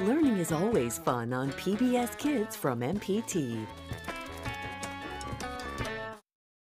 Learning is always fun on PBS Kids from MPT.